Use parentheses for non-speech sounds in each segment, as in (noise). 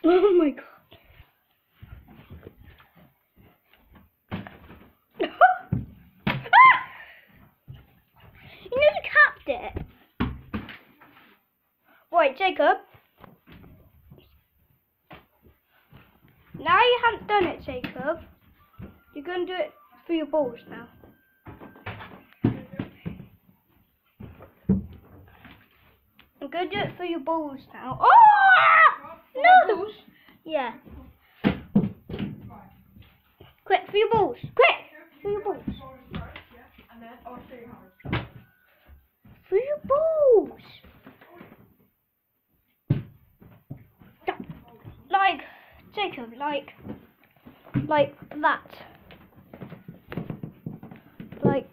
(laughs) Oh my god. (laughs) you nearly capped it. Right, Jacob. Now you haven't done it, Jacob. You're going to do it for your balls now. I'm going to do it for your balls now. Oh! Yeah. Quick, for your balls. Quick! For your balls. For your balls. Like, Jacob, like, like that. Like,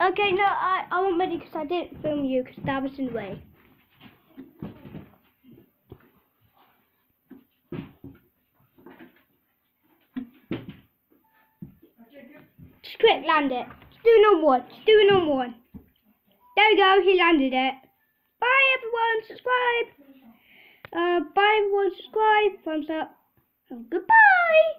okay, no, I, I wasn't ready because I didn't film you because Dad was in the way. Quick, land it. Do on one. Do on one. There we go, he landed it. Bye everyone, subscribe. Uh, bye everyone, subscribe. Thumbs up. And goodbye.